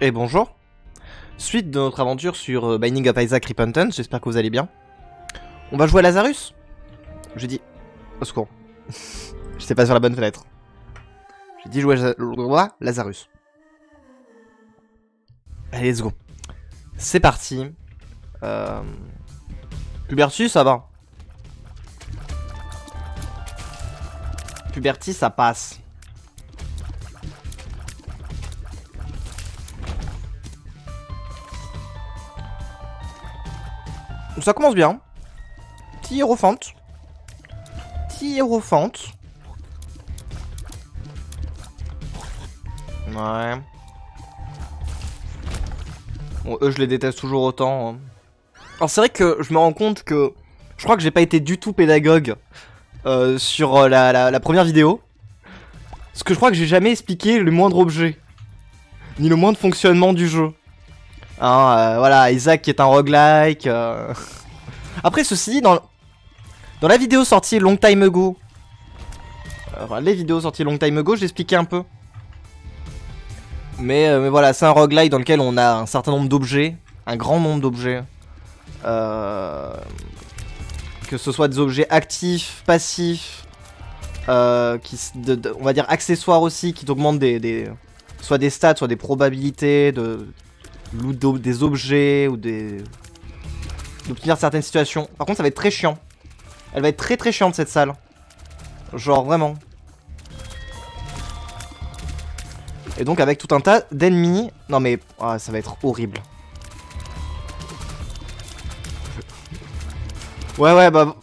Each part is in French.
Et bonjour. Suite de notre aventure sur euh, Binding of Isaac Repentance, j'espère que vous allez bien. On va jouer à Lazarus J'ai dit... Au secours. J'étais pas sur la bonne fenêtre. J'ai dit jouer à Za- Lazarus. Allez, let's go. C'est parti. Euh... Puberty, ça va. Puberty, ça passe. Ça commence bien. Petit hiérophante. Petit. Ouais. Bon, eux, je les déteste toujours autant. hein. Alors, c'est vrai que je me rends compte que je crois que j'ai pas été du tout pédagogue euh, sur euh, la, la- la première vidéo. Parce que je crois que j'ai jamais expliqué le moindre objet. Ni le moindre fonctionnement du jeu. Hein, euh, voilà, Isaac qui est un roguelike. euh. Après, ceci dans, la vidéo sortie long time ago, euh, les vidéos sorties long time ago, j'expliquais un peu. Mais, voilà, c'est un roguelike dans lequel on a un certain nombre d'objets, un grand nombre d'objets. Que ce soit des objets actifs, passifs, qui, on va dire accessoires aussi, qui t'augmentent des, des- soit des stats, soit des probabilités de, loot des objets ou des d'obtenir certaines situations. Par contre, ça va être très chiant. Elle va être très très chiante cette salle. Genre vraiment. Et donc avec tout un tas d'ennemis. Non mais ah, ça va être horrible. Ouais ouais bah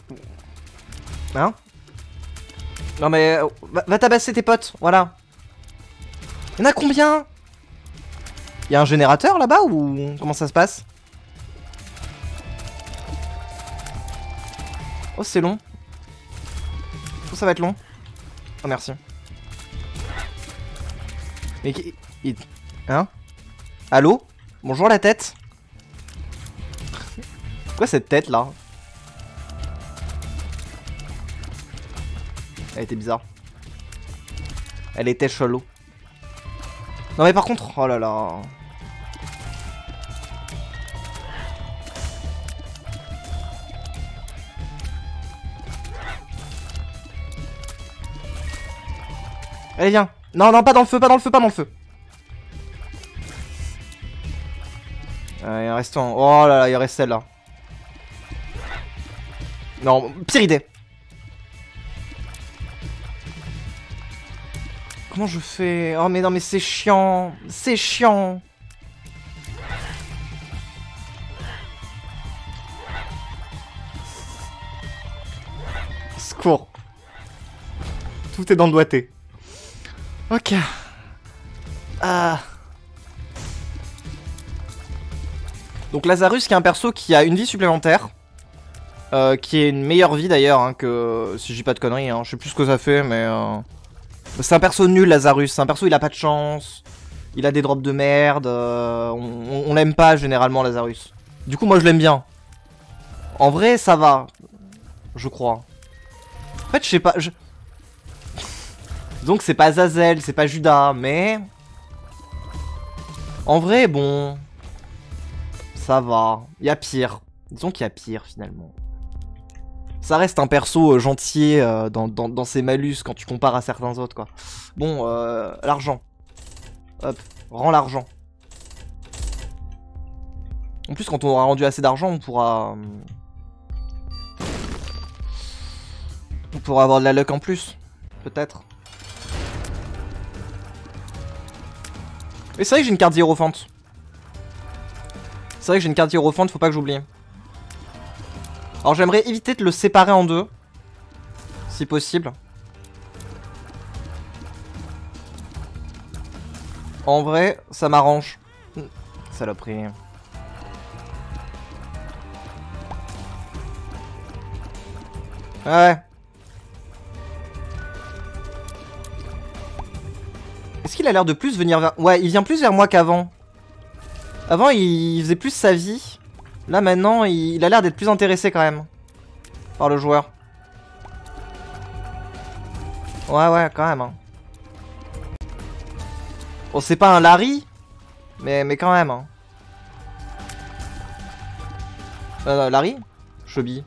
hein? Non mais euh, va, va tabasser tes potes, voilà. Y'en a combien? Y a un générateur là-bas ou comment ça se passe Oh c'est long. Oh ça va être long. Oh merci. Mais qui... il- Hein? Allô? Bonjour la tête Quoi cette tête là? Elle était bizarre. Elle était chelou. Non mais par contre, oh là là. Allez viens. Non non pas dans le feu, pas dans le feu, pas dans le feu. Euh, il reste en... Oh là là, il reste celle-là. Non, pire idée. Comment je fais? Oh mais non mais c'est chiant. C'est chiant. Secours. Tout est dans le doigté. Ok. Ah. Donc Lazarus qui est un perso qui a une vie supplémentaire. Euh, qui est une meilleure vie d'ailleurs hein, que... Si j'ai pas de conneries, hein. je sais plus ce que ça fait mais... euh, C'est un perso nul Lazarus, c'est un perso il a pas de chance. Il a des drops de merde. On, l'aime pas généralement Lazarus. Du coup moi je l'aime bien. En vrai ça va. Je crois. En fait je sais pas... Donc c'est pas Azazel, c'est pas Judas, mais... En vrai bon... Ça va. Il y a pire. Disons qu'il y a pire finalement. Ça reste un perso euh, gentil euh, dans, ses malus quand tu compares à certains autres quoi. Bon, euh, l'argent. Hop, rends l'argent. En plus quand on aura rendu assez d'argent on pourra... On pourra avoir de la luck en plus. Peut-être. Mais c'est vrai que j'ai une carte hiérophante. C'est vrai que j'ai une carte hiérophante, faut pas que j'oublie. Alors j'aimerais éviter de le séparer en deux. Si possible. En vrai, ça m'arrange. Saloperie. Ouais. Est-ce qu'il a l'air de plus venir vers... Ouais, il vient plus vers moi qu'avant. Avant, il faisait plus sa vie. Là, maintenant, il a l'air d'être plus intéressé quand même. Par le joueur. Ouais, ouais, quand même. hein. Bon, c'est pas un Larry. Mais, mais quand même. Hein. Euh, Larry? Chubby.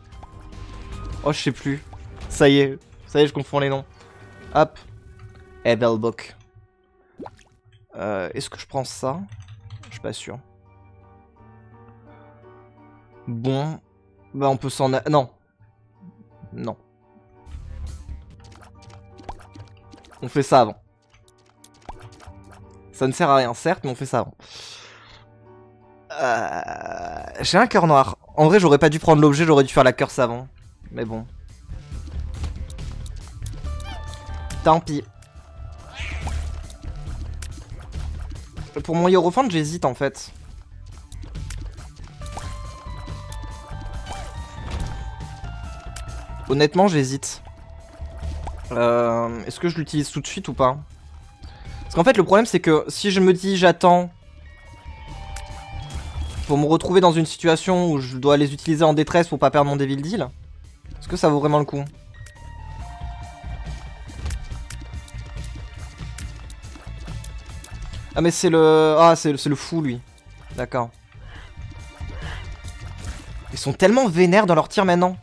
Oh, je sais plus. Ça y est. Ça y est, je confonds les noms. Hop. Evelbook. Euh, Est-ce que je prends ça? Je suis pas sûr. Bon. Bah, on peut s'en... Non. Non. On fait ça avant. Ça ne sert à rien, certes, mais on fait ça avant. Euh... J'ai un cœur noir. En vrai, j'aurais pas dû prendre l'objet, j'aurais dû faire la cœur savant. Mais bon. Tant pis. Pour mon Hierophant, j'hésite en fait. Honnêtement, j'hésite. Euh, Est-ce que je l'utilise tout de suite ou pas? Parce qu'en fait, le problème, c'est que si je me dis j'attends pour me retrouver dans une situation où je dois les utiliser en détresse pour pas perdre mon Devil Deal, est-ce que ça vaut vraiment le coup? Ah mais c'est le... Ah c'est le fou lui. D'accord. Ils sont tellement vénères dans leur tir maintenant.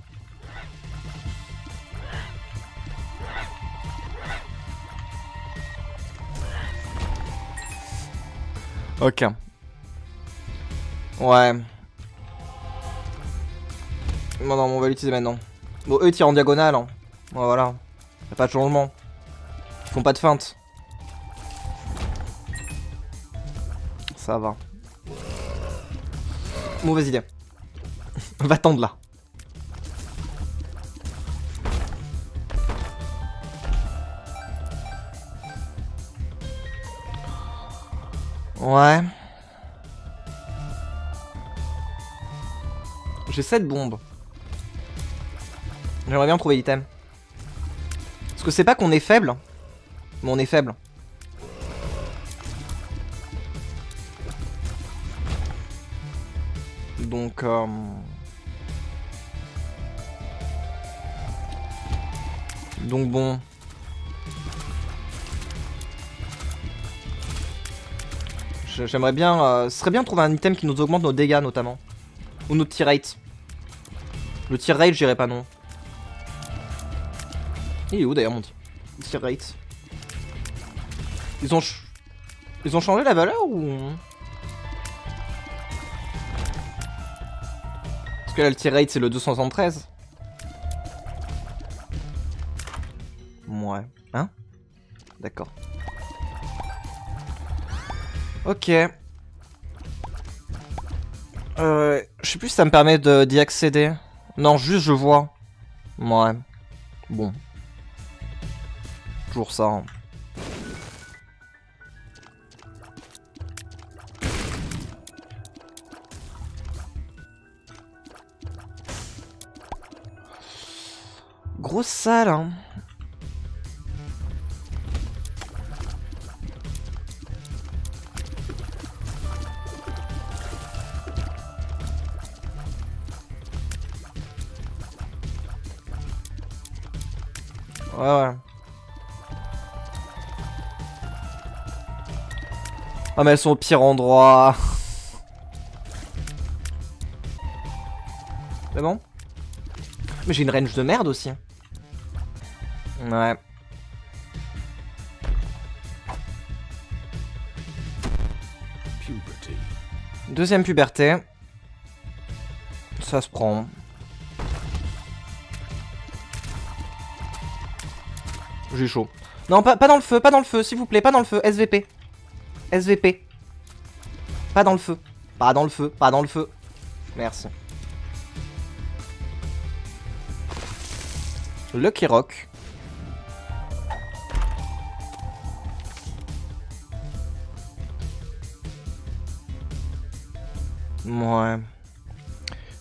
Ok. Ouais. Non, non, on va l'utiliser maintenant. Bon, eux ils tirent en diagonale. Hein. Bon, voilà. Y'a pas de changement. Ils font pas de feinte. Ça va. Mauvaise idée. va tendre là. Ouais. J'ai 7 bombes. J'aimerais bien trouver l'item. Parce que c'est pas qu'on est faible, mais on est faible. Donc... Bon... J'aimerais bien... Euh, ce serait bien de trouver un item qui nous augmente nos dégâts notamment. Ou notre tir rate. Le tir rate, je dirais pas non. Il est où d'ailleurs mon tir rate Ils ont... Ils ont changé la valeur ou... que le tir rate c'est le 273. Ouais. Hein D'accord. Ok. Euh, je sais plus si ça me permet d'y accéder. Non, juste je vois. Ouais. Bon. Toujours ça. Hein. Grosse salle, hein. Ouais, ouais. Ah mais elles sont au pire endroit. C'est bon? Mais j'ai une range de merde aussi. Ouais. Deuxième puberté. Ça se prend. J'ai chaud. Non, pas, pas dans le feu, pas dans le feu, s'il vous plaît, pas dans le feu. SVP. SVP. Pas dans le feu. Pas dans le feu, pas dans le feu. Merci. Lucky Rock. Ouais.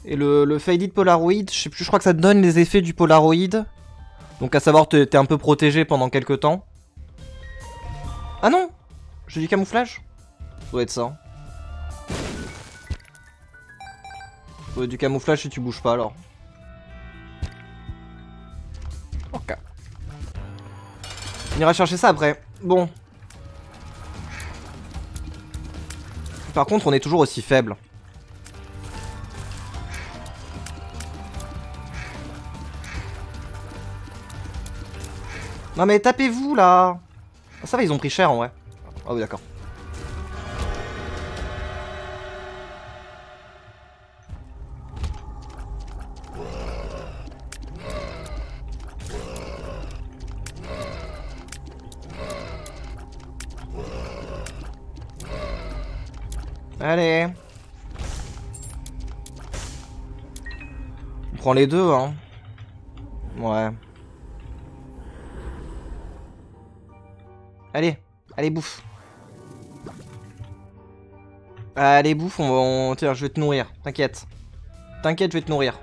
Et le, le Faded Polaroid, je sais plus, je crois que ça donne les effets du Polaroid. Donc à savoir, t'es un peu protégé pendant quelques temps. Ah non J'ai du camouflage Ça doit être ça. Ça du camouflage si tu bouges pas alors. Ok. On ira chercher ça après. Bon. Par contre, on est toujours aussi faible. Non mais tapez-vous là ah, Ça va, ils ont pris cher en vrai. Ah oui, d'accord. Allez. On prend les deux, hein. Ouais. Allez, allez, bouffe. Allez, bouffe, on, Tiens, je vais te nourrir, t'inquiète. T'inquiète, je vais te nourrir.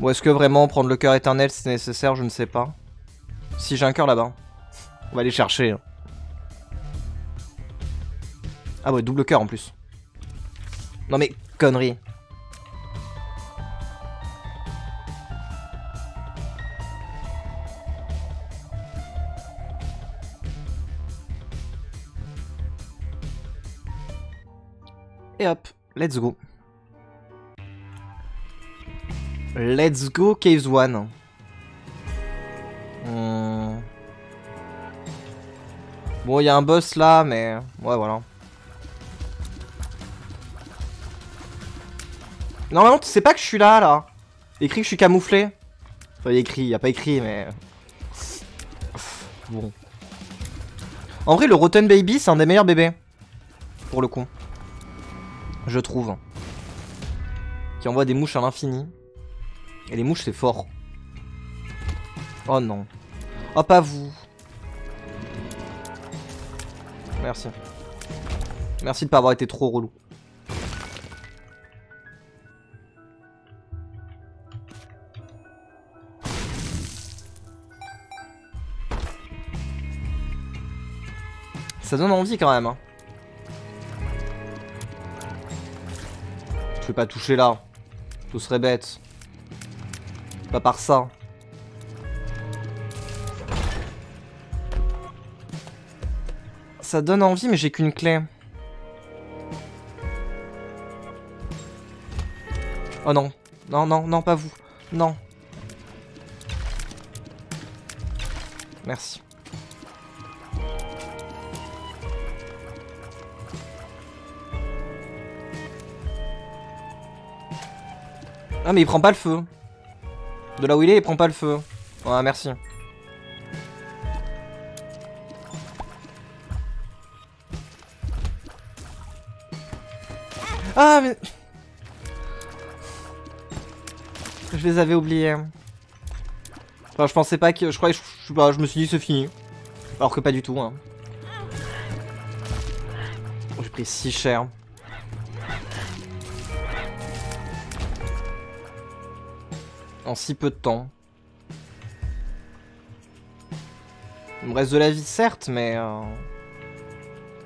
Bon, est-ce que vraiment prendre le cœur éternel c'est nécessaire Je ne sais pas. Si j'ai un cœur là-bas. On va aller chercher. Hein. Ah ouais, double cœur en plus. Non mais, connerie. Et hop, let's go. Let's go Caves 1. Hmm. Bon, il y a un boss là, mais... Ouais, voilà. Normalement, tu sais pas que je suis là, là. Écrit que je suis camouflé. Enfin, il écrit, il a pas écrit, mais... Bon. En vrai, le Rotten Baby, c'est un des meilleurs bébés. Pour le coup. Je trouve. Qui envoie des mouches à l'infini. Et les mouches, c'est fort. Oh non. Oh, pas vous. Merci. Merci de pas avoir été trop relou. Ça donne envie quand même. Hein. Pas toucher là. Tout serait bête. Pas par ça. Ça donne envie, mais j'ai qu'une clé. Oh non. Non, non, non, pas vous. Non. Merci. Mais il prend pas le feu. De là où il est, il prend pas le feu. Ouais, merci. Ah mais... Je les avais oubliés. Enfin, je pensais pas que... Je croyais... Je, je, je me suis dit c'est fini. Alors que pas du tout. Hein. J'ai pris si cher. En si peu de temps. Il me reste de la vie, certes, mais... Euh...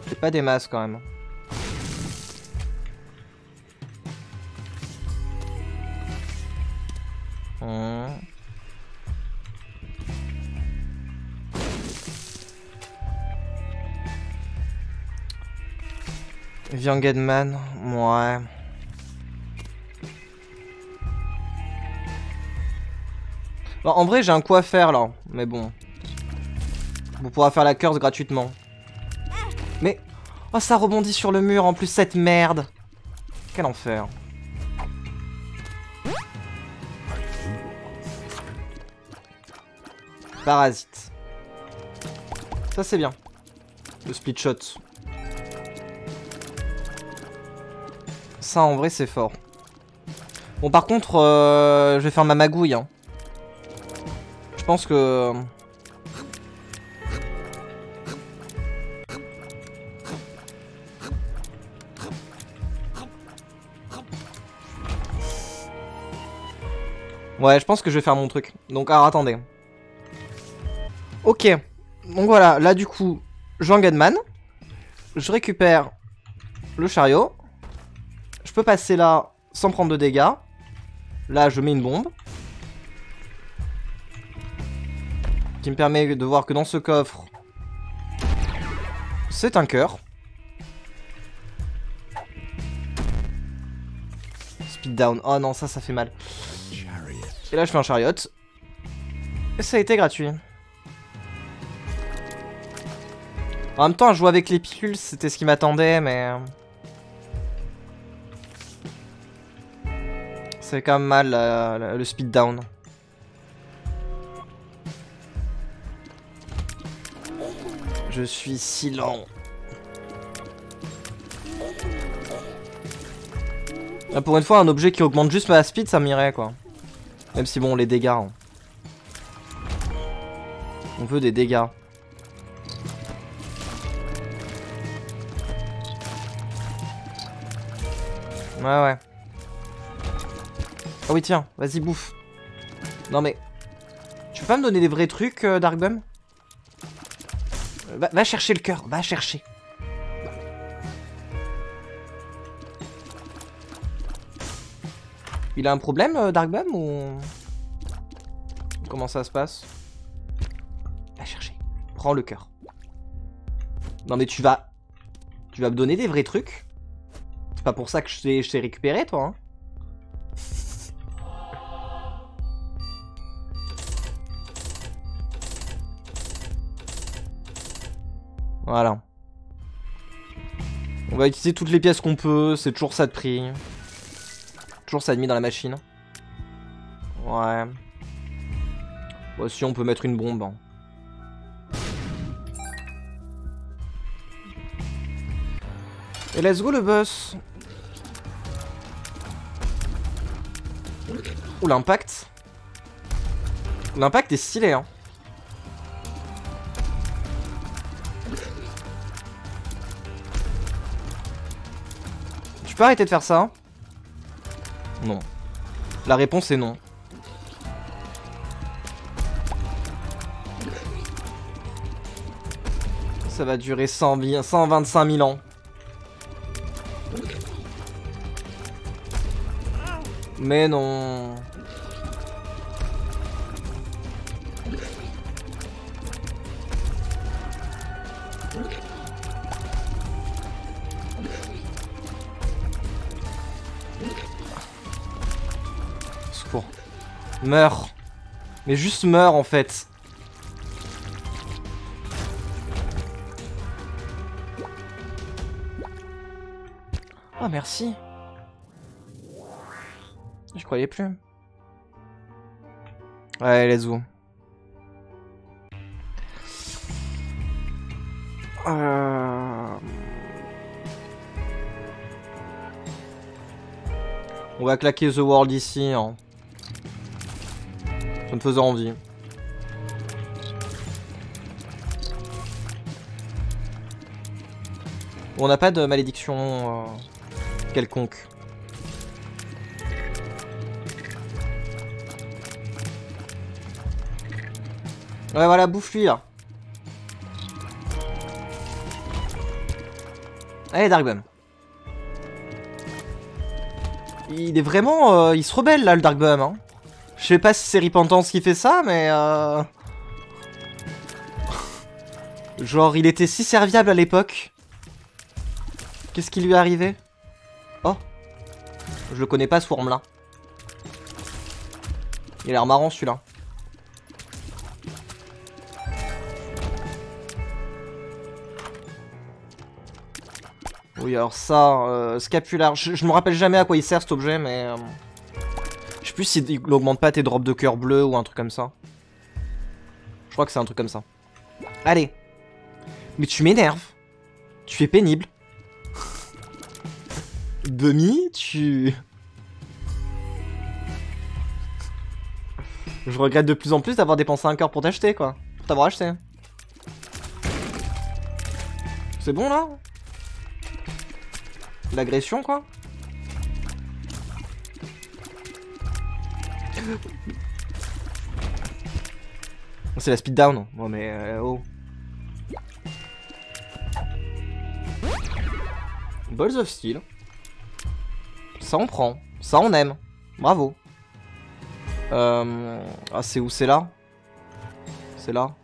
C'est pas des masses, quand même. Hum. Man, ouais. En vrai, j'ai un coup à faire là. Mais bon. On pourra faire la curse gratuitement. Mais... Oh, ça rebondit sur le mur en plus, cette merde. Quel enfer. Parasite. Ça, c'est bien. Le split shot. Ça, en vrai, c'est fort. Bon, par contre, euh, je vais faire ma magouille. Hein. Pense que... Ouais, je pense que je vais faire mon truc. Donc, alors attendez. Ok. Donc voilà, là du coup, Jean Gadman. Je récupère le chariot. Je peux passer là sans prendre de dégâts. Là, je mets une bombe. Qui me permet de voir que dans ce coffre, C'est un cœur. Speed down. Oh non, ça, ça fait mal. Et là, je fais un chariot. Et ça a été gratuit. En même temps, jouer avec les pilules, c'était ce qui m'attendait, mais... C'est quand même mal, euh, le speed down. Je suis si lent. Ah, pour une fois, un objet qui augmente juste ma speed, ça m'irait, quoi. Même si, bon, les dégâts... Hein. On veut des dégâts. Ouais, ouais. Ah oui, tiens, vas-y, bouffe. Non, mais... Tu peux pas me donner des vrais trucs, euh, va, chercher le cœur, va chercher. Il a un problème, euh, ou... Comment ça se passe? Va chercher. Prends le cœur. Non mais tu vas... Tu vas me donner des vrais trucs C'est pas pour ça que je t'ai récupéré, toi, hein Voilà. On va utiliser toutes les pièces qu'on peut, c'est toujours ça de prix. Toujours ça de mis dans la machine. Ouais. Bon, si on peut mettre une bombe. Hein. Et let's go le boss. Oh l'impact. L'impact est stylé hein. Peux arrêter de faire ça Non. La réponse est non. Ça va durer 100, 125 000 ans. Mais non. Meurs. Mais juste meurs en fait. Oh merci. Je croyais plus. Ouais, let's go. Euh... On va claquer The World ici. Hein. Ça me faisait envie. on n'a pas de malédiction euh, quelconque. Ouais voilà, bouffe-lui là. Allez Darkbum. Il est vraiment... Euh, il se rebelle là le Darkbum hein. Je sais pas si c'est Repentance qui fait ça, mais... Euh... Genre, il était si serviable à l'époque. Qu'est-ce qui lui est arrivé? Oh Je le connais pas, ce worm là. Il a l'air marrant, celui-là. Oui, alors ça, euh, scapulaire. Je, je, me rappelle jamais à quoi il sert cet objet, mais... Euh, plus s'il augmente pas tes drops de cœur bleu ou un truc comme ça. Je crois que c'est un truc comme ça. Allez. Mais tu m'énerves. Tu es pénible. Demi, tu... Je regrette de plus en plus d'avoir dépensé un cœur pour t'acheter, quoi. Pour t'avoir acheté. C'est bon, là? L'agression, quoi? C'est la speed down. Bon mais euh, oh. Balls of Steel. Ça on prend. Ça on aime. Bravo. Euh... Ah c'est où? C'est là? C'est là?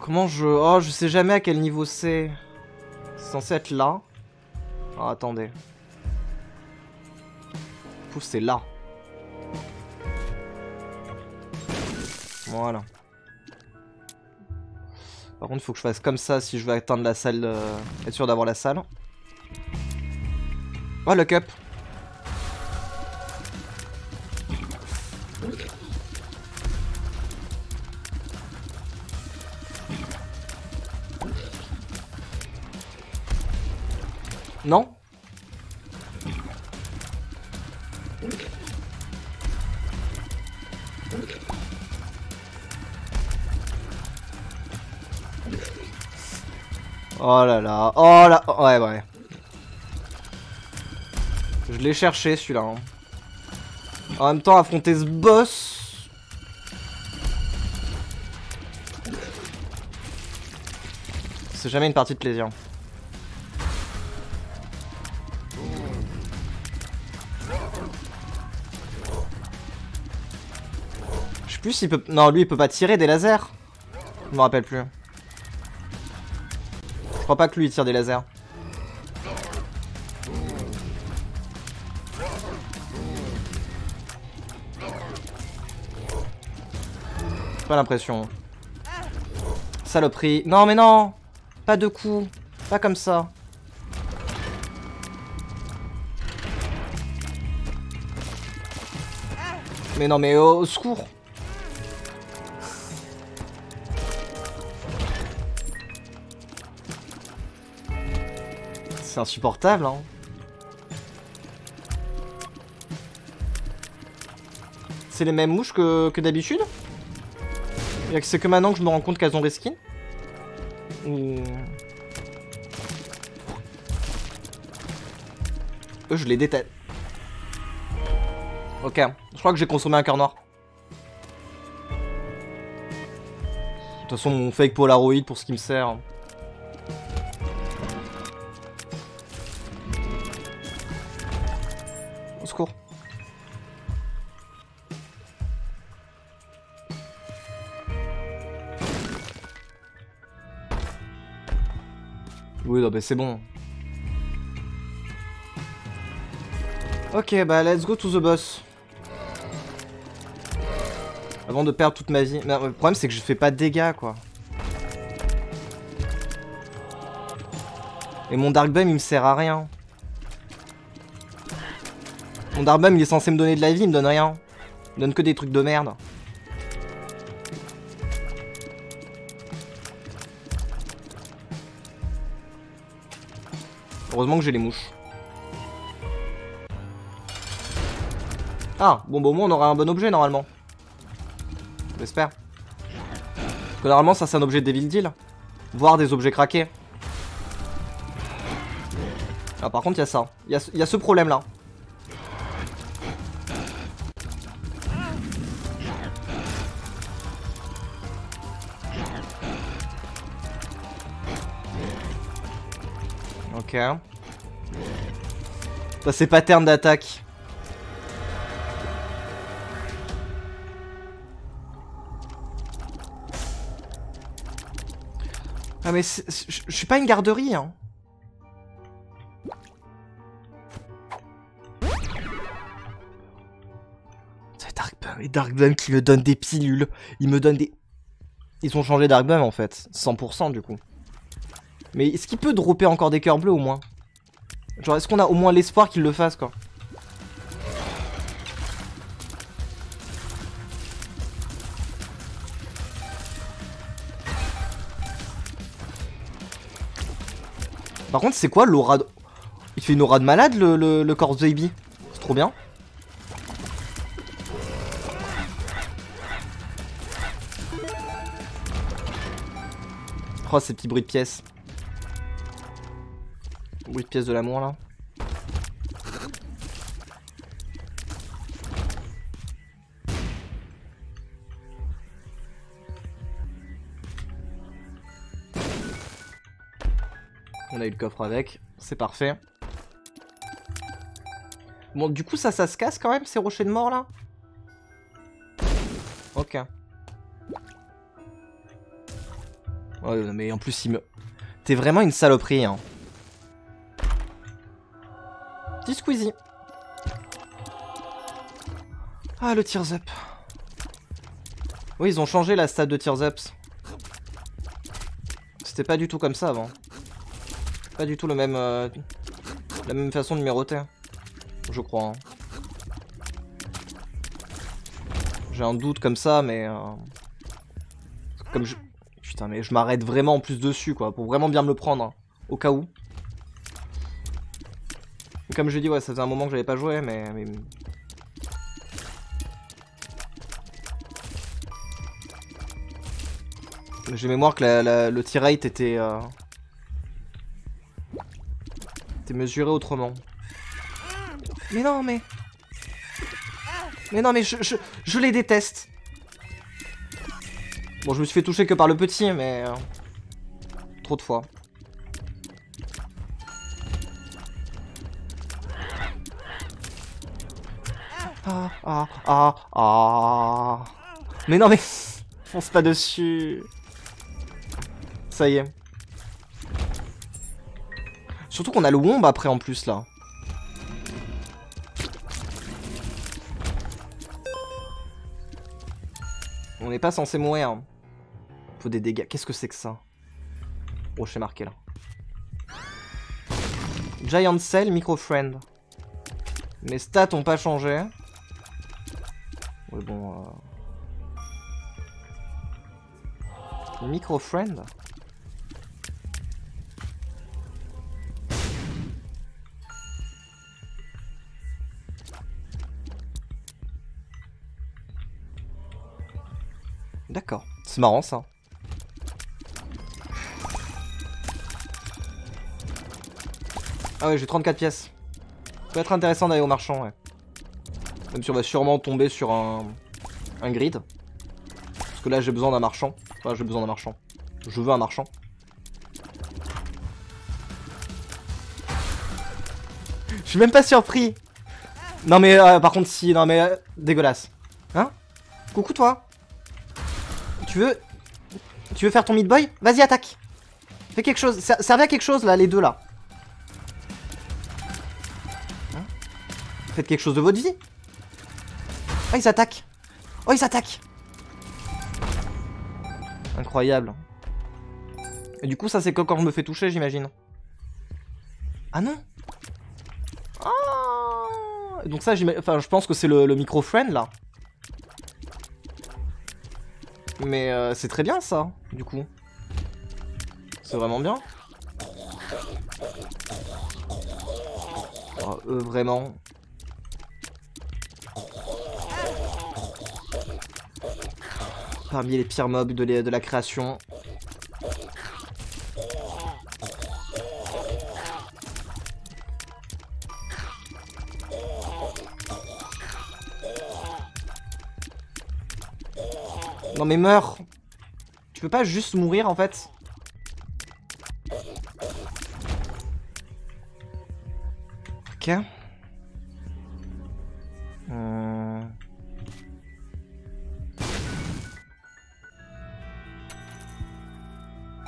Comment je... Oh, je sais jamais à quel niveau c'est. C'est censé être là. Ah, attendez. C'est là. Voilà. Par contre, il faut que je fasse comme ça si je veux atteindre la salle. Euh, être sûr d'avoir la salle. Oh, le cup. Non Oh là là, oh là, ouais ouais. Je l'ai cherché celui-là. Hein. En même temps, affronter ce boss... C'est jamais une partie de plaisir. Je sais plus s'il peut... Non, lui, il peut pas tirer des lasers. Je me rappelle plus. Je crois pas que lui il tire des lasers. Pas l'impression. Saloperie. Non mais non Pas de coups. Pas comme ça. Mais non mais au secours C'est insupportable, hein. C'est les mêmes mouches que, d'habitude? C'est que maintenant que je me rends compte qu'elles ont des skins? Eux, je les déteste. Ok, je crois que j'ai consommé un cœur noir. De toute façon, mon fake Polaroid pour ce qui me sert. Mais c'est bon. Ok, bah let's go to the boss. Avant de perdre toute ma vie. Mais le problème c'est que je fais pas de dégâts quoi. Et mon Dark Beam il me sert à rien. Mon Dark Beam il est censé me donner de la vie, il me donne rien. Il me donne que des trucs de merde. Heureusement que j'ai les mouches. Ah, bon bah au moins on aura un bon objet normalement. J'espère. Parce que normalement ça c'est un objet de Devil Deal. Voir des objets craqués. Ah par contre il y a ça. Il y a ce problème là. Ok. Ça c'est pattern d'attaque. Ah mais je suis pas une garderie hein. C'est Darkbum et Darkbum qui me donne des pilules. Ils me donnent des... Ils ont changé Darkbum en fait. 100% du coup. Mais est-ce qu'il peut dropper encore des cœurs bleus au moins? Genre est-ce qu'on a au moins l'espoir qu'il le fasse quoi? Par contre c'est quoi l'aura de... Il fait une aura de malade le, le, le baby C'est trop bien. Oh ces petits bruits de pièces oui, pièce de l'amour là. On a eu le coffre avec, c'est parfait. Bon, du coup, ça, ça se casse quand même, ces rochers de mort, là? Ok. Ouais, mais en plus, il me... T'es vraiment une saloperie, hein. Ah, le Tears Up. Oui, ils ont changé la stade de Tears Up. C'était pas du tout comme ça avant. Pas du tout le même... euh, la même façon de numéroter. Je crois. hein. J'ai un doute comme ça, mais... euh, Comme je... Putain, mais je m'arrête vraiment en plus dessus, quoi. Pour vraiment bien me le prendre. hein, Au cas où. Comme je dis, ouais, ça faisait un moment que j'avais pas joué, mais... mais... J'ai mémoire que la- le tir rate était... euh, était mesuré autrement. Mais non, mais... Mais non, mais je, je, je les déteste. Bon, je me suis fait toucher que par le petit, mais... euh, Trop de fois. Ah, ah, ah. Mais non, mais... Fonce pas dessus. Ça y est. Surtout qu'on a le womb après en plus là. On n'est pas censé mourir. Faut des dégâts. Qu'est-ce que c'est que ça? Oh, j'ai marqué là. Giant Cell, Micro Friend. Mes stats ont pas changé. Ouais, bon. euh, Micro Friend D'accord. C'est marrant ça. Ah ouais, j'ai 34 pièces. Peut être intéressant d'aller au marchand, ouais. Même si on va sûrement tomber sur un, un grid. Parce que là, j'ai besoin d'un marchand. Enfin, j'ai besoin d'un marchand. Je veux un marchand. Je suis même pas surpris. Non mais euh, par contre si, non mais euh, dégueulasse. Hein? Coucou toi. Tu veux Tu veux faire ton mid-boy Vas-y attaque. Fais quelque chose. Ser- Servez à quelque chose là, les deux là. Hein? Faites quelque chose de votre vie. Oh ils s'attaquent. Oh ils s'attaquent. Incroyable. Et du coup ça c'est que quand je me fais toucher j'imagine. Ah non Ah Donc ça enfin je pense que c'est le, le micro friend là. Mais euh, c'est très bien ça, du coup. C'est vraiment bien. Oh, eux, vraiment. Parmi les pires mobs de, la création. Non mais meurs Tu peux pas juste mourir en fait Ok.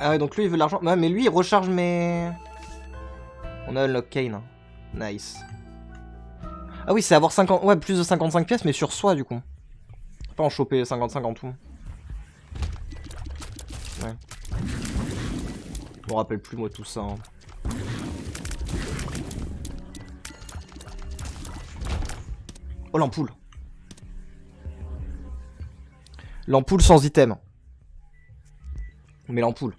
Ah ouais donc lui il veut l'argent. Ouais, mais lui il recharge mes... On a unlock Kane. Nice. Ah oui c'est avoir 50... Ouais plus de 55 pièces mais sur soi du coup. Pas en choper 55 en tout. Ouais. Je me rappelle plus moi tout ça. hein. Oh l'ampoule. L'ampoule sans item. Mais l'ampoule.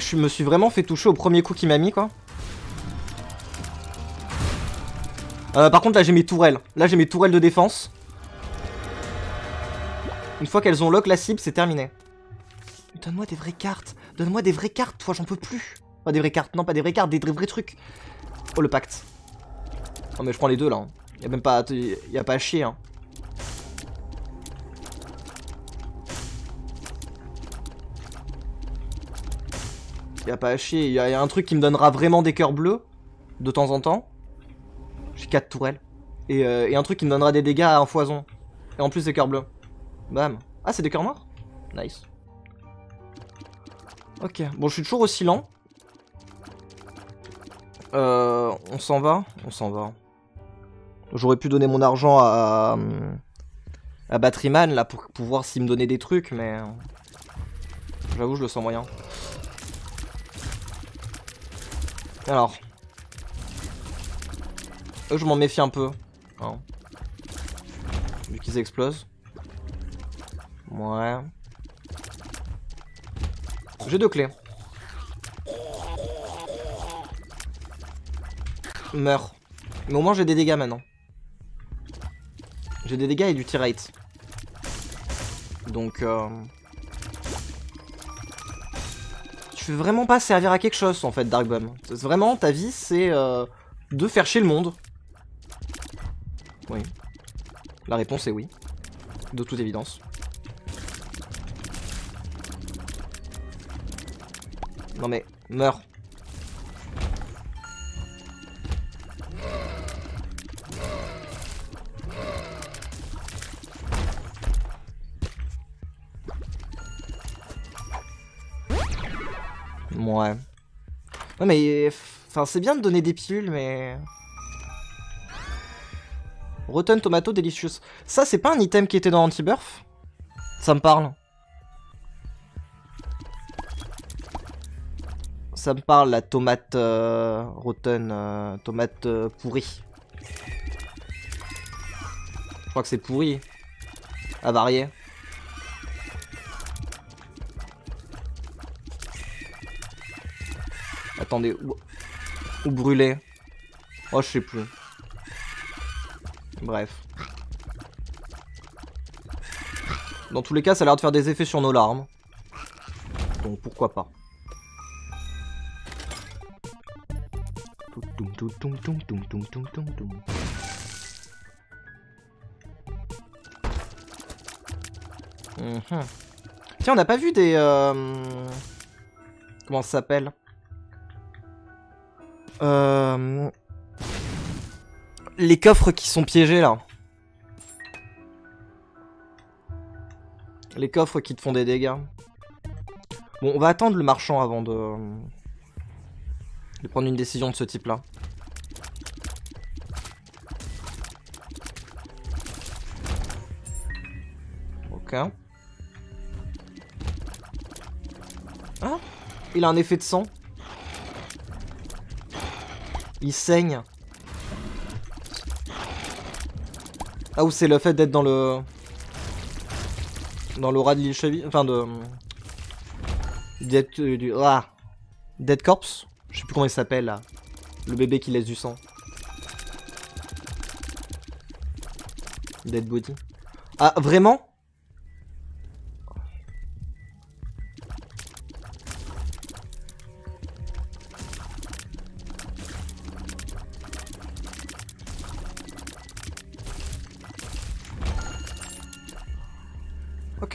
Je me suis vraiment fait toucher au premier coup qu'il m'a mis quoi Euh, par contre, là, j'ai mes tourelles. Là, j'ai mes tourelles de défense. Une fois qu'elles ont lock la cible, c'est terminé. Donne-moi des vraies cartes. Donne-moi des vraies cartes, toi, j'en peux plus. Pas des vraies cartes, non, pas des vraies cartes, des vrais, trucs. Oh, le pacte. Non, mais je prends les deux, là. hein. Y a même pas... Pas à chier, hein. Y a pas à chier. Y a, y a un truc qui me donnera vraiment des cœurs bleus. De temps en temps. J'ai 4 tourelles. Et, euh, et un truc qui me donnera des dégâts à un foison. Et en plus des cœurs bleus. Bam. Ah, c'est des cœurs morts? Nice. Ok, bon, je suis toujours aussi lent. Euh, on s'en va On s'en va. J'aurais pu donner mon argent à, à Batteryman là pour, pour voir s'il me donnait des trucs, mais j'avoue je le sens moyen. Alors, eux je m'en méfie un peu, hein. vu qu'ils explosent. Ouais. J'ai deux clés. Meurs. Mais au moins j'ai des dégâts maintenant. J'ai des dégâts et du tir rate. Donc euh... Veux vraiment pas servir à quelque chose en fait Dark Bum. Vraiment ta vie c'est euh, de faire chier le monde. Oui. La réponse est oui. De toute évidence. Non mais, meurs. Ouais. Ouais mais, enfin c'est bien de donner des pilules mais... Rotten Tomato Delicious. Ça c'est pas un item qui était dans Anti-Burf? Ça me parle. ça me parle la tomate euh, rotten, euh, tomate euh, pourrie. Je crois que c'est pourri. À Attendez, où brûler? Oh, je sais plus. Bref. Dans tous les cas, ça a l'air de faire des effets sur nos larmes. Donc pourquoi pas. Mhm. Tiens, on n'a pas vu des... Euh... Comment ça s'appelle? Euh... Les coffres qui sont piégés, là. Les coffres qui te font des dégâts. Bon, on va attendre le marchand avant de... prendre une décision de ce type-là. Ok. Ah Il a un effet de sang. Il saigne. Ah ou c'est le fait d'être dans le... Dans l'aura de l'île cheville... Enfin de... Dead... Euh, du... Ah Dead Corpse Je sais plus comment il s'appelle là. Le bébé qui laisse du sang. Dead Body. Ah vraiment?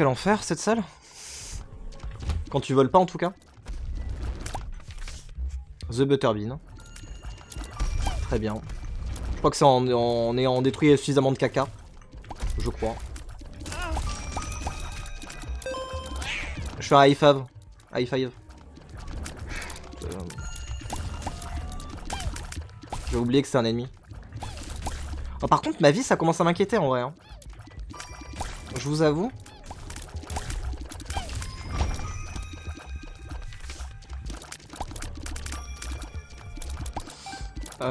Quel enfer cette salle? Quand tu voles pas en tout cas. The Butterbean. Très bien. Je crois que c'est en, en ayant détruit suffisamment de caca. Je crois. Je fais un high five. High five. Euh... J'ai oublié que c'est un ennemi. Oh, par contre, ma vie, ça commence à m'inquiéter en vrai. Hein. Je vous avoue.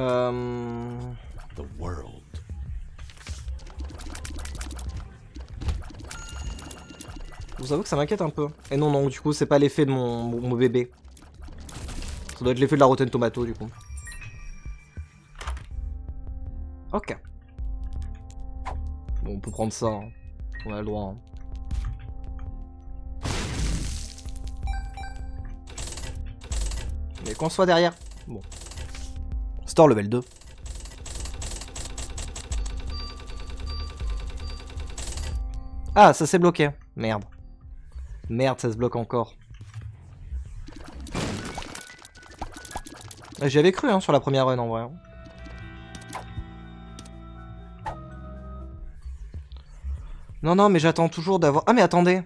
Euh... The world. Je vous avoue que ça m'inquiète un peu. Et non, non, du coup, c'est pas l'effet de mon, mon, bébé. Ça doit être l'effet de la Rotten Tomato, du coup. Ok. Bon, on peut prendre ça. Hein. On a le droit. Hein. Mais qu'on soit derrière. Bon. Store level 2. Ah, ça s'est bloqué. Merde. Merde, ça se bloque encore. Ah, j'y avais cru hein, sur la première run en vrai. Hein. Non, non, mais j'attends toujours d'avoir... Ah mais attendez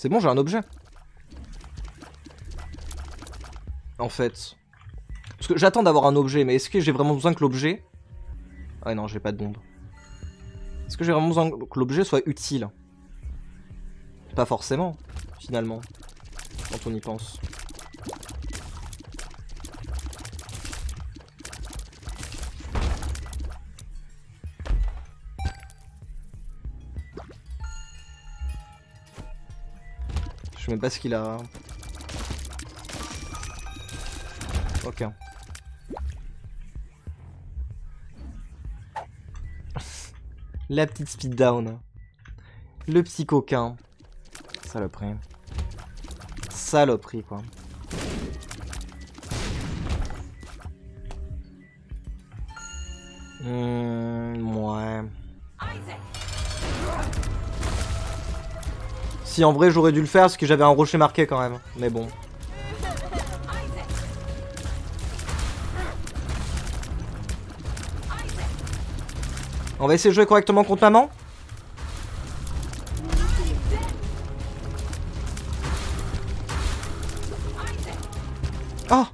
c'est bon, j'ai un objet. En fait. Parce que j'attends d'avoir un objet, mais est-ce que j'ai vraiment besoin que l'objet... Ah non, j'ai pas de bombe. Est-ce que j'ai vraiment besoin que l'objet soit utile? Pas forcément, finalement. Quand on y pense. Pas ce qu'il a. Ok. La petite speed down. Le petit coquin. Saloperie. Saloperie, quoi. Mmh. Si en vrai j'aurais dû le faire parce que j'avais un rocher marqué quand même. Mais bon. On va essayer de jouer correctement contre maman Oh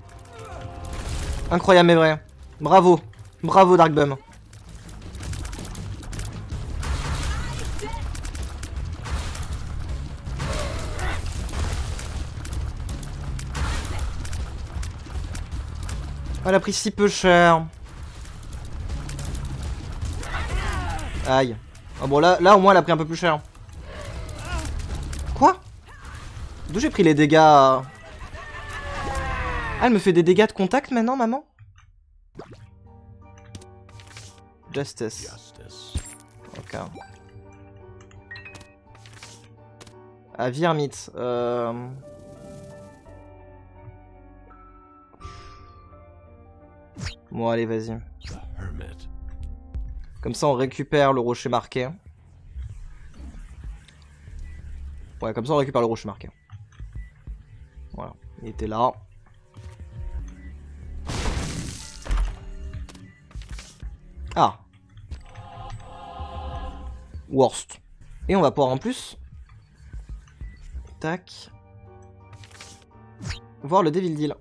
Incroyable mais vrai. Bravo. Bravo Darkbum. A pris si peu cher. Aïe. Ah bon là, là au moins elle a pris un peu plus cher. Quoi? D'où j'ai pris les dégâts? Ah elle me fait des dégâts de contact maintenant maman? Justice. Ok. Ah Virmit. Euh... Bon allez vas-y. Comme ça, on récupère le rocher marqué. Ouais, comme ça, on récupère le rocher marqué. Voilà, il était là. Ah Worst. Et on va pouvoir en plus... Tac. Voir le Devil Deal.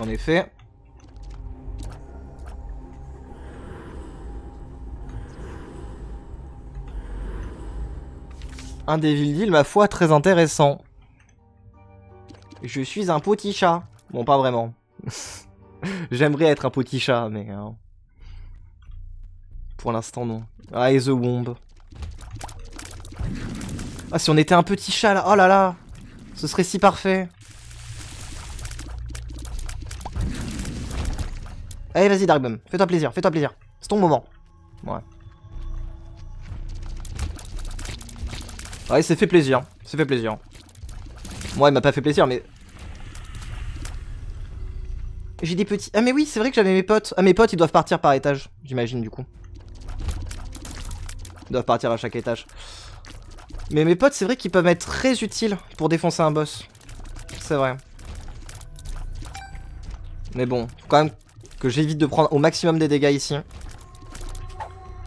En effet. un des villes ma foi, très intéressant. Je suis un petit chat. Bon, pas vraiment. J'aimerais être un petit chat, mais... Hein. Pour l'instant, non. Ah, et The Womb. Ah, si on était un petit chat, là. Oh là là. Ce serait si parfait. Allez, vas-y, Darkbum. Fais-toi plaisir, fais-toi plaisir. C'est ton moment. Ouais. Ouais, c'est fait plaisir. C'est fait plaisir. Moi, il m'a pas fait plaisir, mais... J'ai des petits... Ah mais oui, c'est vrai que j'avais mes potes. Ah, mes potes, ils doivent partir par étage, j'imagine, du coup. Ils doivent partir à chaque étage. Mais mes potes, c'est vrai qu'ils peuvent être très utiles pour défoncer un boss. C'est vrai. Mais bon, quand même que j'évite de prendre au maximum des dégâts ici.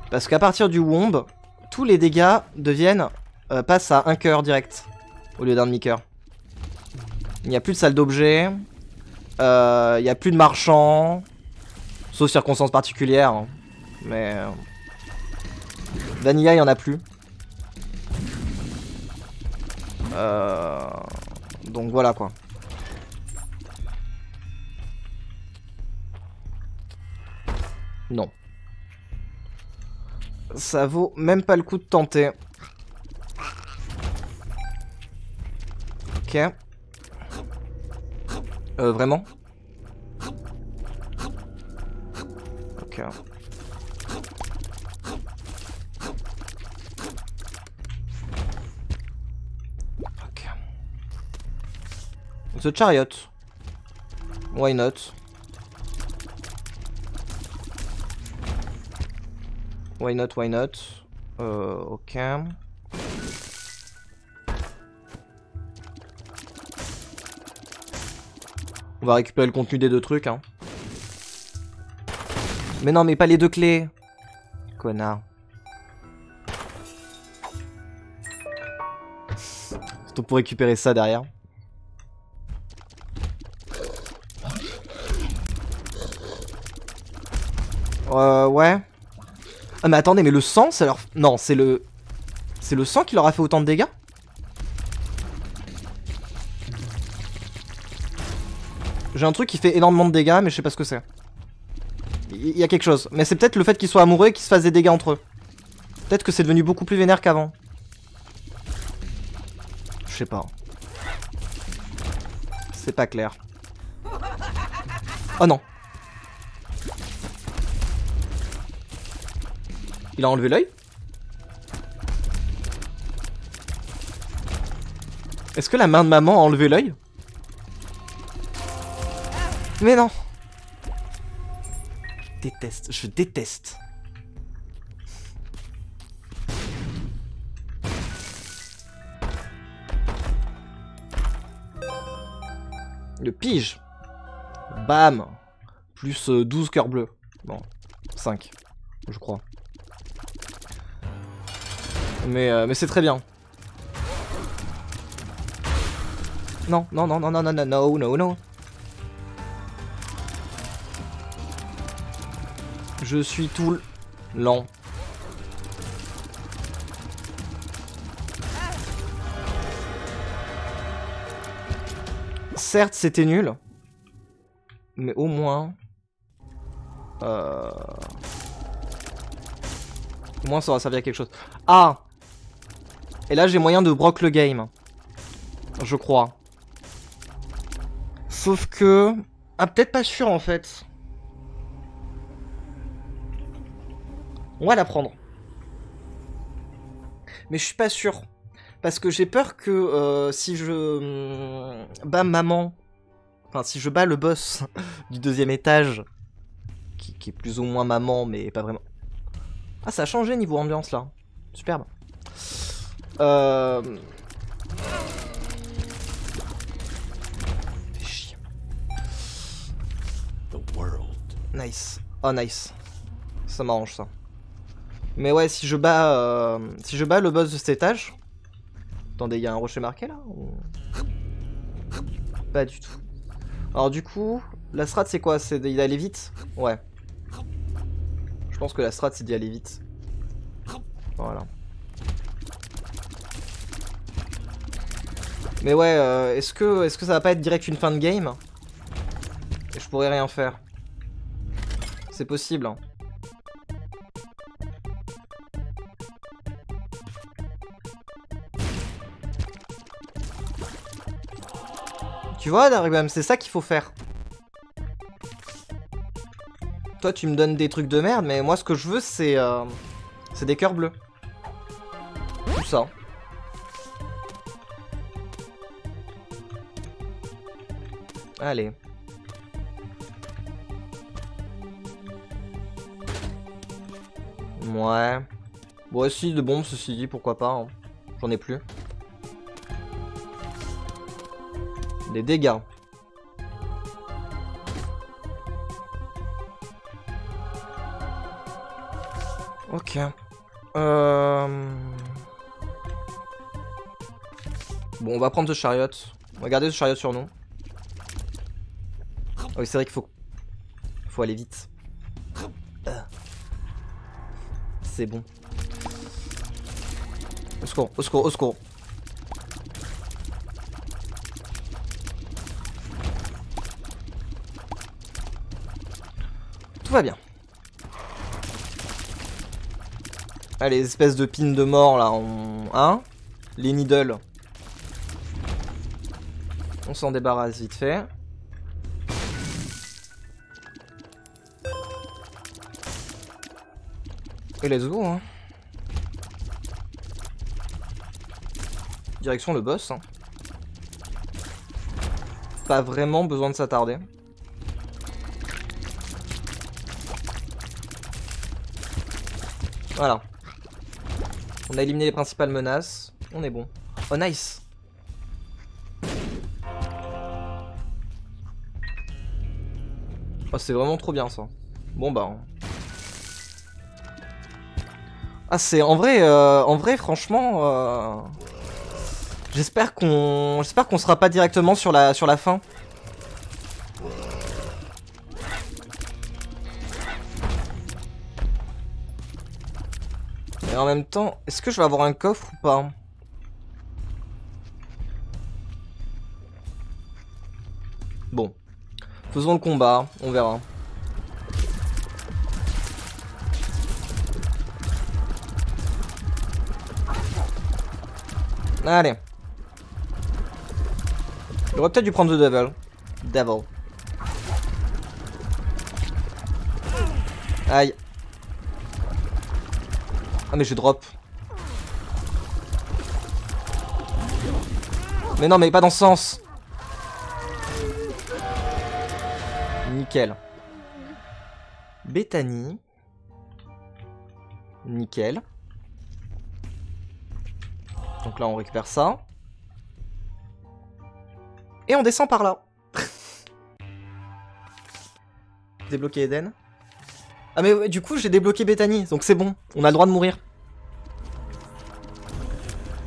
Parce qu'à partir du Womb, tous les dégâts deviennent euh, passe à un cœur direct au lieu d'un demi-cœur. Il n'y a plus de salle d'objets. Euh, il n'y a plus de marchands. Sauf circonstances particulières. Hein. Mais... Euh, Vanilla, il n'y en a plus. Donc voilà quoi. Non. Ça vaut même pas le coup de tenter. Ok. Euh, vraiment? Ok. The Chariot. Why not? Why not, why not? Euh, ok. On va récupérer le contenu des deux trucs, hein. Mais non, mais pas les deux clés. Connard. Surtout pour récupérer ça derrière. Euh, ouais. Ah mais attendez, mais le sang, ça leur... Non, c'est le... C'est le sang qui leur a fait autant de dégâts? J'ai un truc qui fait énormément de dégâts, mais je sais pas ce que c'est. Il y a quelque chose. Mais c'est peut-être le fait qu'ils soient amoureux et qu'ils se fassent des dégâts entre eux. Peut-être que c'est devenu beaucoup plus vénère qu'avant. Je sais pas. C'est pas clair. Oh non. Il a enlevé l'œil Est-ce que la main de maman a enlevé l'œil? Mais non Je déteste, je déteste. Le pige Bam Plus 12 euh, cœurs bleus. Bon, 5, je crois. Mais, euh, mais c'est très bien. Non, non, non, non, non, non, non, non, non, non. Je suis tout lent. Certes, c'était nul. Mais au moins... Euh... Au moins, ça aura servi à quelque chose. Ah Et là, j'ai moyen de broc le game. Je crois. Sauf que... Ah, peut-être pas sûr, en fait. On va la prendre. Mais je suis pas sûr. Parce que j'ai peur que euh, si je hum, bats maman, enfin si je bats le boss du deuxième étage, qui, est plus ou moins maman, mais pas vraiment. Ah, ça a changé niveau ambiance là. Superbe. Euh... Nice. Oh nice. Ça m'arrange ça. Mais ouais, si je bats, euh, si je bats le boss de cet étage... Attendez, il y a un rocher marqué là Pas du tout. Alors du coup, la strat c'est quoi? C'est d'y aller vite? Ouais. Je pense que la strat c'est d'y aller vite. Voilà. Mais ouais, euh, est-ce que, est -ce que ça va pas être direct une fin de game Et je pourrais rien faire. C'est possible. Hein. Tu vois, Darugam, c'est ça qu'il faut faire. Toi, tu me donnes des trucs de merde, mais moi, ce que je veux, c'est... Euh, c'est des cœurs bleus. Tout ça. Allez. Ouais. Bon, si, de bombes, ceci dit, pourquoi pas. Hein. J'en ai plus. Les dégâts. Ok. Euh... Bon, on va prendre ce chariot. On va garder ce chariot sur nous. Oh oui, c'est vrai qu'il faut... faut aller vite. C'est bon. Au secours, au secours, au secours. va bien. Allez, espèces de pins de mort là, on... Hein? Les needles. On s'en débarrasse vite fait. Et let's go hein. Direction le boss. Hein. Pas vraiment besoin de s'attarder. Voilà. On a éliminé les principales menaces. On est bon. Oh, nice Ah, c'est vraiment trop bien ça. Bon bah. Ah, c'est en vrai, euh, en vrai, franchement. Euh... J'espère qu'on, j'espère qu'on sera pas directement sur la sur la fin. Et en même temps, est-ce que je vais avoir un coffre ou pas? Bon. Faisons le combat, on verra. Allez. J'aurais peut-être dû prendre The Devil. Devil. Aïe. Ah mais je drop. Mais non mais pas dans ce sens. Nickel. Bethany. Nickel. Donc là on récupère ça. Et on descend par là. Débloquer Eden. Ah mais du coup j'ai débloqué Bethany, donc c'est bon, on a le droit de mourir.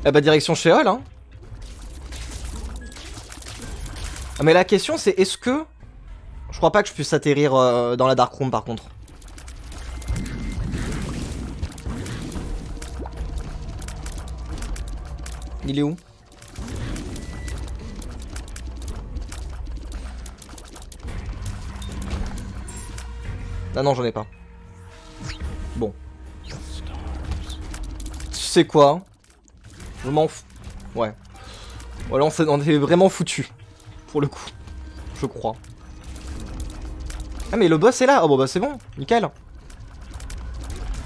Eh bah direction Sheol hein. Ah mais la question c'est est-ce que... Je crois pas que je puisse atterrir euh, dans la Dark Room par contre. Il est où Ah non, j'en ai pas. Bon. Tu sais quoi Je m'en fous. Ouais. Voilà, on est vraiment foutu. Pour le coup. Je crois. Ah mais le boss est là Oh bon bah c'est bon, nickel.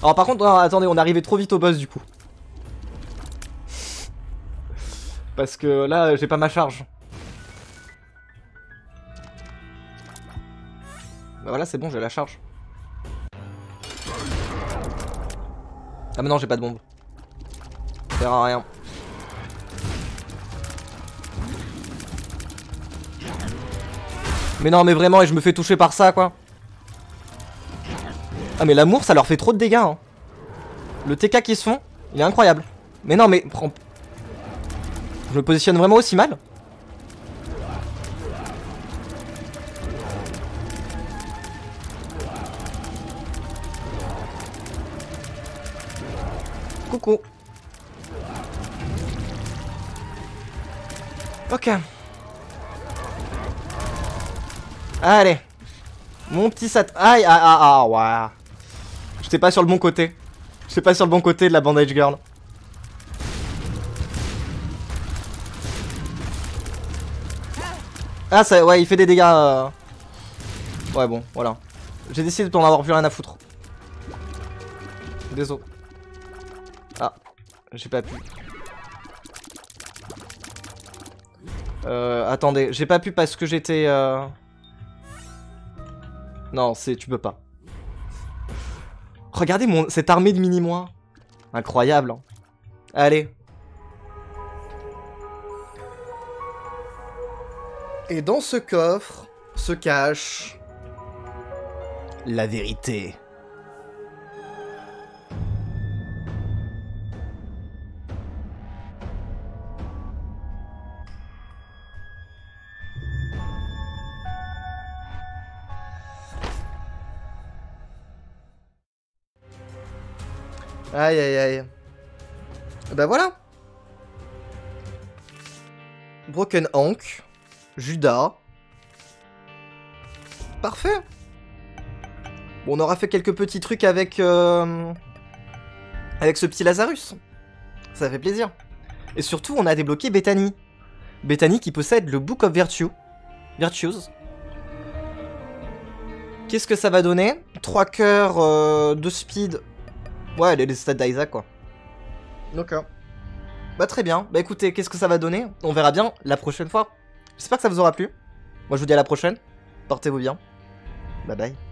Alors par contre, attendez, on est arrivé trop vite au boss du coup. Parce que là, j'ai pas ma charge. Bah voilà, c'est bon, j'ai la charge. Ah mais non, j'ai pas de bombe. Ça sert à rien. Mais non, mais vraiment, et je me fais toucher par ça, quoi. Ah mais l'amour, ça leur fait trop de dégâts. Hein. Le TK qu'ils se font, il est incroyable. Mais non, mais prends... Je me positionne vraiment aussi mal Coucou. Ok. Allez. Mon petit sat... Aïe, ah, ah, ah, ouais. J'étais pas sur le bon côté. J'étais pas sur le bon côté de la bandage girl. Ah, ça, ouais, il fait des dégâts. Euh. Ouais, bon, voilà. J'ai décidé de t'en avoir plus rien à foutre. Désolé. Ah, j'ai pas pu. Euh, attendez, j'ai pas pu parce que j'étais... Euh... Non, c'est... Tu peux pas. Regardez mon... cette armée de mini-moi. Incroyable. Hein. Allez. Et dans ce coffre se cache... La vérité. Aïe aïe aïe. Bah voilà. Broken Hank. Judas. Parfait. Bon, on aura fait quelques petits trucs avec... Euh, avec ce petit Lazarus. Ça fait plaisir. Et surtout, on a débloqué Bethany. Bethany qui possède le Book of Virtue. Virtues. Qu'est-ce que ça va donner? 3 cœurs euh, de speed Ouais, les stats d'Isaac, quoi. Donc, bah très bien. Bah écoutez, qu'est-ce que ça va donner? On verra bien la prochaine fois. J'espère que ça vous aura plu. Moi, je vous dis à la prochaine. Portez-vous bien. Bye bye.